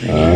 Uh,